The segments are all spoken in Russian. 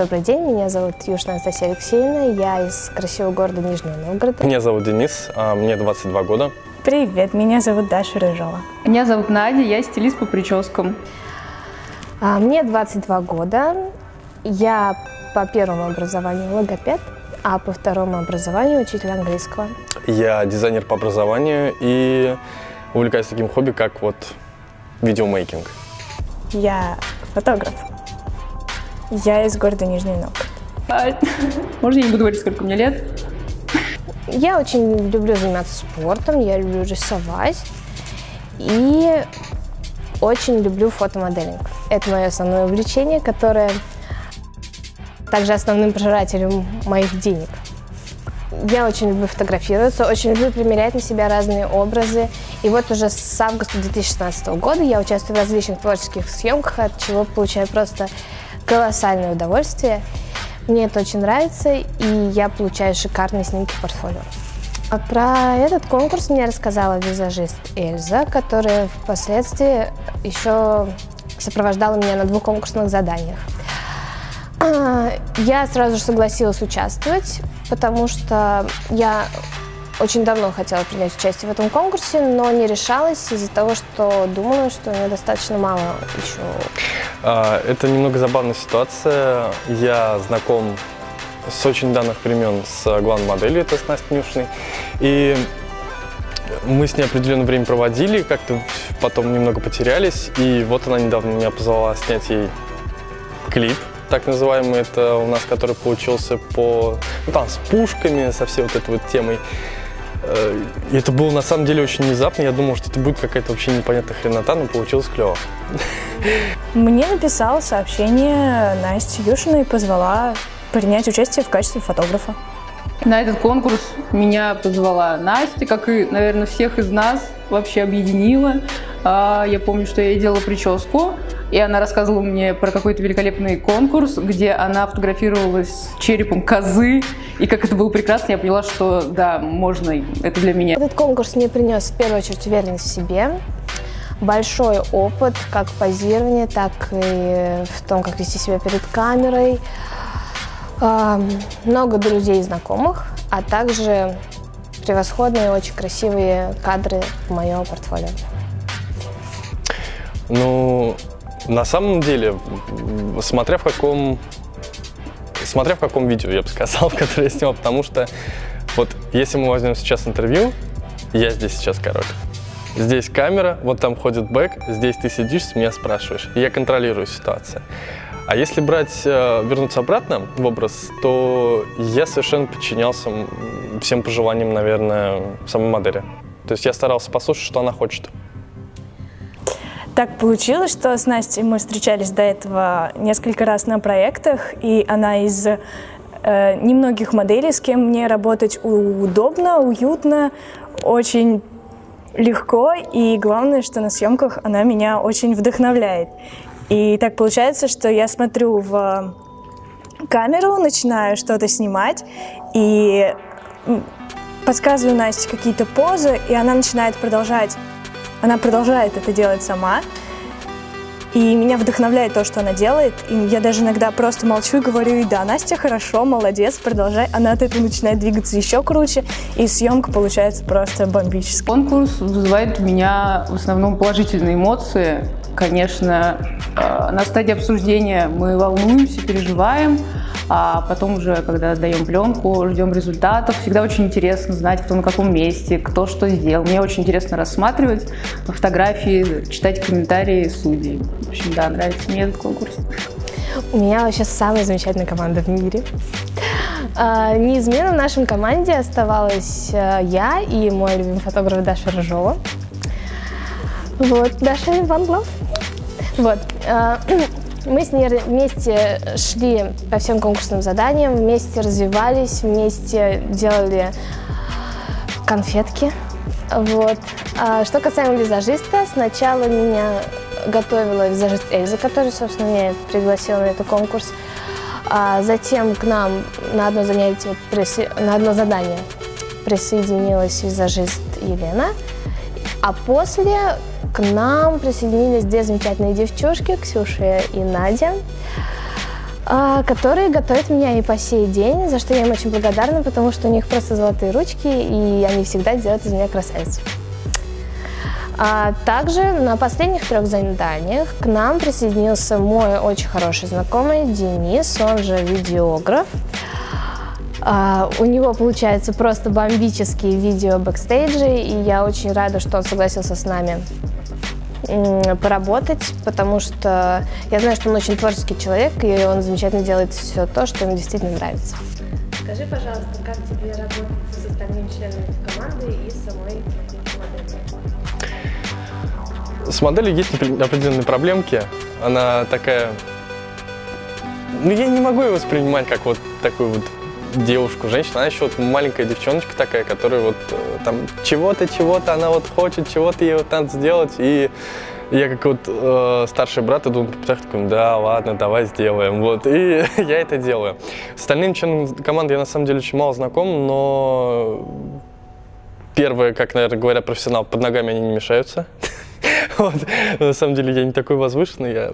добрый день, меня зовут Южная Анастасия Алексеевна, я из красивого города Нижнего Новгорода. Меня зовут Денис, а, мне 22 года. Привет, меня зовут Даша Рыжова. Меня зовут Надя, я стилист по прическам. А, Мне 22 года, я по первому образованию логопед, а по второму образованию учитель английского. Я дизайнер по образованию и увлекаюсь таким хобби, как вот видеомейкинг. Я фотограф. Я из города Нижний Новгород. А, Можно я не буду говорить, сколько мне лет? Я очень люблю заниматься спортом, я люблю рисовать и очень люблю фотомоделинг. Это мое основное увлечение, которое также основным пожирателем моих денег. Я очень люблю фотографироваться, очень люблю примерять на себя разные образы. И вот уже с августа 2016 года я участвую в различных творческих съемках, от чего получаю просто колоссальное удовольствие. Мне это очень нравится, и я получаю шикарные снимки портфолио. А про этот конкурс мне рассказала визажист Эльза, которая впоследствии еще сопровождала меня на двух конкурсных заданиях. А, Я сразу же согласилась участвовать, потому что я очень давно хотела принять участие в этом конкурсе, но не решалась из-за того, что думала, что у меня достаточно мало еще А, Это немного забавная ситуация. Я знаком с очень давних времен с главной моделью, это с Настей Нюшиной. И мы с ней определенное время проводили, как-то потом немного потерялись. И вот она недавно меня позвала снять ей клип, так называемый, это у нас, который получился по, ну, там, с пушками, со всей вот этой вот темой. Э, это было на самом деле очень внезапно. Я думал, что это будет какая-то вообще непонятная хренота, но получилось клево. Мне написала сообщение Настя Юшина и позвала принять участие в качестве фотографа. На этот конкурс меня позвала Настя, как и, наверное, всех из нас вообще объединила. А, Я помню, что я ей делала прическу, и она рассказывала мне про какой-то великолепный конкурс, где она фотографировалась с черепом козы, и как это было прекрасно, я поняла, что да, можно, это для меня. Этот конкурс мне принес в первую очередь уверенность в себе, большой опыт как в позировании, так и в том, как вести себя перед камерой, А, много друзей и знакомых, а также превосходные, очень красивые кадры в мое портфолио. Ну, на самом деле, смотря в каком, смотря в каком видео, я бы сказал, которое я снимал, потому что вот если мы возьмем сейчас интервью, я здесь сейчас король. Здесь камера, вот там ходит бэк, здесь ты сидишь, с меня спрашиваешь, я контролирую ситуацию. А если брать, э, вернуться обратно в образ, то я совершенно подчинялся всем пожеланиям, наверное, самой модели. То есть я старался послушать, что она хочет. Так получилось, что с Настей мы встречались до этого несколько раз на проектах, и она из э, немногих моделей, с кем мне работать удобно, уютно, очень легко, и главное, что на съемках она меня очень вдохновляет. И так получается, что я смотрю в камеру, начинаю что-то снимать, и подсказываю Насте какие-то позы, и она начинает продолжать. Она продолжает это делать сама. И меня вдохновляет то, что она делает. И я даже иногда просто молчу и говорю, ей, да, Настя, хорошо, молодец, продолжай. Она от этого начинает двигаться еще круче, и съемка получается просто бомбическая. Конкурс вызывает у меня в основном положительные эмоции. Конечно, э, на стадии обсуждения мы волнуемся, переживаем, а потом уже, когда отдаем пленку, ждем результатов. Всегда очень интересно знать, кто на каком месте, кто что сделал. Мне очень интересно рассматривать фотографии, читать комментарии судей. В общем, да, нравится мне этот конкурс. У меня вообще самая замечательная команда в мире. А, Неизменно в нашем команде оставалась э, я и мой любимый фотограф Даша Рыжова. Вот, Даша One Love. Вот. Мы с ней вместе шли по всем конкурсным заданиям, вместе развивались, вместе делали конфетки. Вот. А что касаемо визажиста, сначала меня готовила визажист Эльза, которая, собственно, меня пригласила на этот конкурс. А затем к нам на одно занятие, на одно задание присоединилась визажист Елена. А после к нам присоединились две замечательные девчушки, Ксюша и Надя, а, которые готовят меня и по сей день, за что я им очень благодарна, потому что у них просто золотые ручки, и они всегда делают из меня красавицу. А также на последних трех заданиях к нам присоединился мой очень хороший знакомый Денис, он же видеограф. А, у него получается просто бомбические видео бэкстейджи, и я очень рада, что он согласился с нами поработать, потому что я знаю, что он очень творческий человек, и он замечательно делает все то, что ему действительно нравится. Скажи, пожалуйста, как тебе работать с остальными членами команды и самой моделью? С моделью есть опре- определенные проблемки. Она такая... Ну, я не могу ее воспринимать как вот такую вот девушку, женщину. Она еще вот маленькая девчоночка такая, которая вот э, там чего-то, чего-то, она вот хочет, чего-то ей вот надо сделать. И я как вот э, старший брат иду на плечах, такой, да, ладно, давай сделаем. Вот, и я это делаю. С остальными членами команды я на самом деле очень мало знаком, но первое, как, наверное, говорят профессионал, под ногами они не мешаются. Вот. На самом деле я не такой возвышенный, я...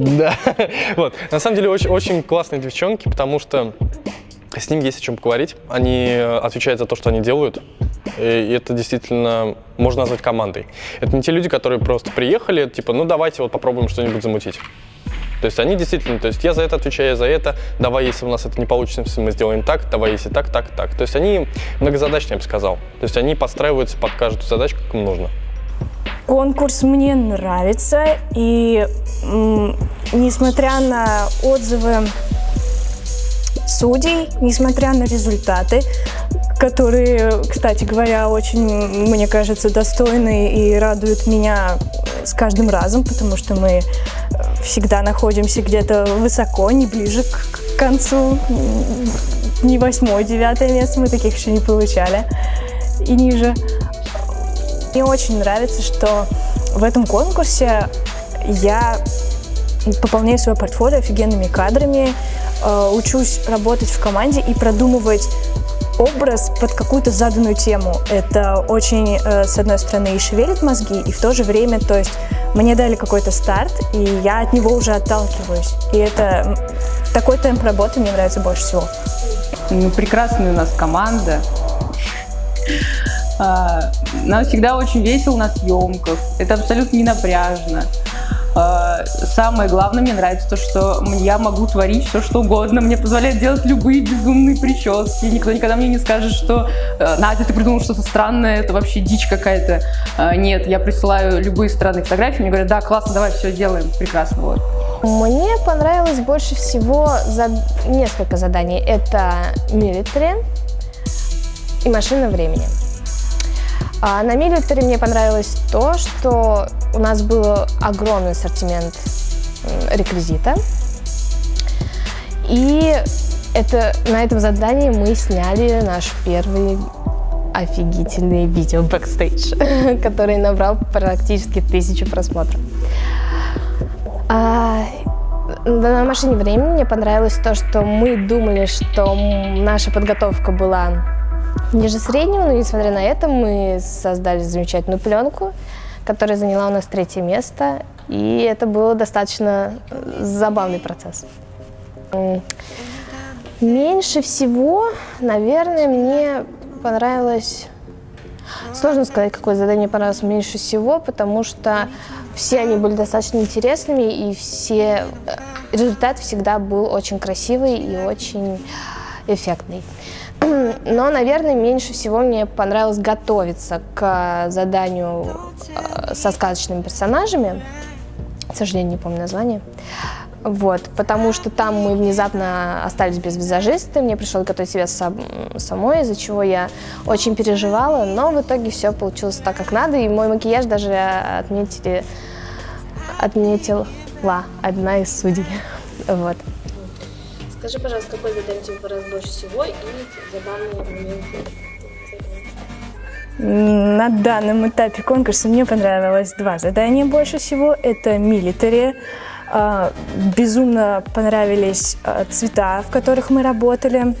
Да. Вот. На самом деле очень, очень классные девчонки, потому что с ними есть о чем поговорить. Они э, отвечают за то, что они делают. И это действительно можно назвать командой. Это не те люди, которые просто приехали, типа, ну давайте вот попробуем что-нибудь замутить. То есть они действительно, то есть я за это отвечаю, я за это, давай, если у нас это не получится, мы сделаем так, давай, если так, так, так. То есть они многозадачные, я бы сказал. То есть они подстраиваются под каждую задачу, как им нужно. Конкурс мне нравится, и несмотря на отзывы судей, несмотря на результаты, которые, кстати говоря, очень, мне кажется, достойны и радуют меня с каждым разом, потому что мы всегда находимся где-то высоко, не ближе к, концу, не восьмое, девятое место, мы таких еще не получали, и ниже. Мне очень нравится, что в этом конкурсе я пополняю свое портфолио офигенными кадрами, э, учусь работать в команде и продумывать образ под какую-то заданную тему. Это очень, э, с одной стороны, и шевелит мозги, и в то же время, то есть мне дали какой-то старт, и я от него уже отталкиваюсь. И это такой темп работы мне нравится больше всего. Ну, прекрасная у нас команда. А, Нам всегда очень весело на съемках. Это абсолютно не напряжно. А, Самое главное, мне нравится то, что я могу творить все, что угодно. Мне позволяет делать любые безумные прически. Никто никогда мне не скажет, что э, Надя, ты придумал что-то странное, это вообще дичь какая-то. А, Нет, я присылаю любые странные фотографии, мне говорят, да, классно, давай, все делаем, прекрасно. Вот. Мне понравилось больше всего за... несколько заданий. Это милитари и машина времени. А на милитари мне понравилось то, что у нас был огромный ассортимент реквизита. И это, на этом задании мы сняли наш первый офигительный видео бэкстейдж, который набрал практически тысячу просмотров. А, на машине времени мне понравилось то, что мы думали, что наша подготовка была ниже среднего, но несмотря на это мы создали замечательную пленку, которая заняла у нас третье место, и это был достаточно э, забавный процесс. Меньше всего, наверное, мне понравилось Сложно сказать, какое задание понравилось меньше всего, потому что все они были достаточно интересными, и все э, результат всегда был очень красивый и очень эффектный. Но, наверное, меньше всего мне понравилось готовиться к заданию э, со сказочными персонажами. К сожалению, не помню название. Вот, потому что там мы внезапно остались без визажиста, мне пришлось готовить себя сам, самой, из-за чего я очень переживала, но в итоге все получилось так, как надо, и мой макияж даже отметили, отметила одна из судей. Вот. Скажи, пожалуйста, какой задание тебе понравилось больше всего и забавные моменты? На данном этапе конкурса мне понравилось два задания больше всего. Это милитари. А, безумно понравились а, цвета, в которых мы работали,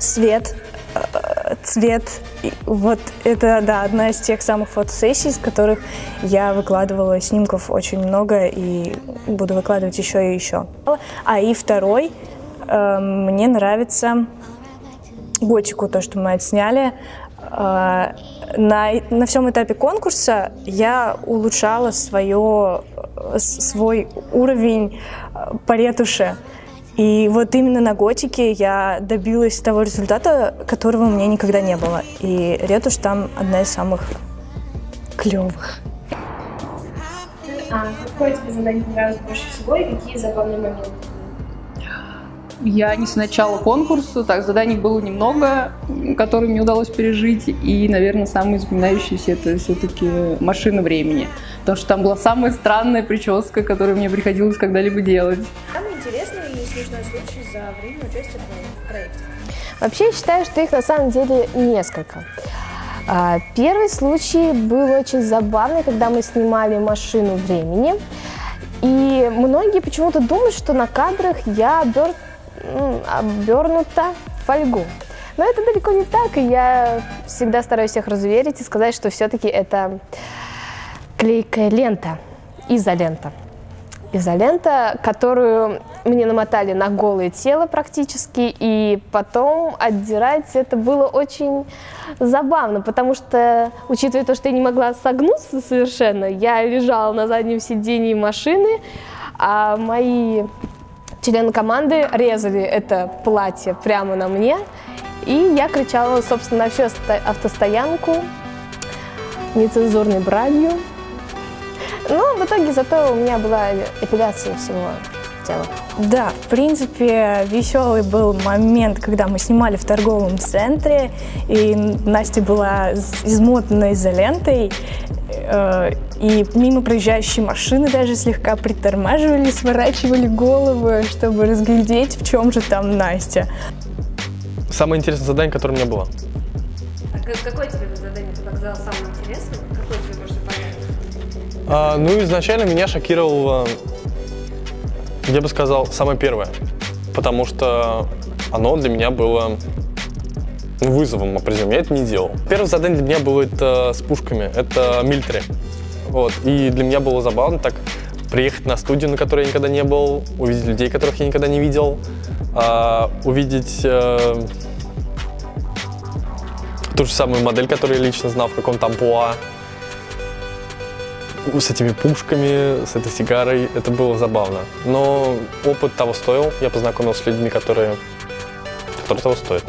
свет, а, цвет. И вот это, да, одна из тех самых фотосессий, с которых я выкладывала снимков очень много и буду выкладывать еще и еще. А и второй, мне нравится готику, то, что мы отсняли. На, на всем этапе конкурса я улучшала свое свой уровень э, по ретуше. И вот именно на готике я добилась того результата, которого у меня никогда не было. И ретушь там одна из самых клевых. А какое тебе задание понравилось больше всего и какие забавные моменты? Я не с начала конкурса, так, заданий было немного, которые мне удалось пережить, и, наверное, самое запоминающееся это все-таки машина времени, потому что там была самая странная прическа, которую мне приходилось когда-либо делать. Самый интересный и смешной случай за время участия в проекте? Вообще, я считаю, что их на самом деле несколько. А, первый случай был очень забавный, когда мы снимали машину времени. И многие почему-то думают, что на кадрах я обер обернута фольгу. Но это далеко не так, и я всегда стараюсь всех разуверить и сказать, что все-таки это клейкая лента, изолента. Изолента, которую мне намотали на голое тело практически, и потом отдирать это было очень забавно, потому что, учитывая то, что я не могла согнуться совершенно, я лежала на заднем сидении машины, а мои члены команды резали это платье прямо на мне, и я кричала, собственно, на всю автостоянку нецензурной бранью. Но в итоге зато у меня была эпиляция всего тела. Да, в принципе, веселый был момент, когда мы снимали в торговом центре, и Настя была измотана изолентой, и мимо проезжающие машины даже слегка притормаживали, сворачивали головы, чтобы разглядеть, в чем же там Настя. Самое интересное задание, которое у меня было. А какое тебе задание показалось самым интересным? Какое тебе больше понравилось? А, ну, изначально меня шокировало, я бы сказал, самое первое. Потому что оно для меня было вызовом определенным. Я это не делал. Первое задание для меня было это с пушками. Это милитари. Вот. И для меня было забавно так приехать на студию, на которой я никогда не был, увидеть людей, которых я никогда не видел, а, увидеть э, ту же самую модель, которую я лично знал в каком-то амплуа, с этими пушками, с этой сигарой. Это было забавно. Но опыт того стоил. Я познакомился с людьми, которые, которые того стоят.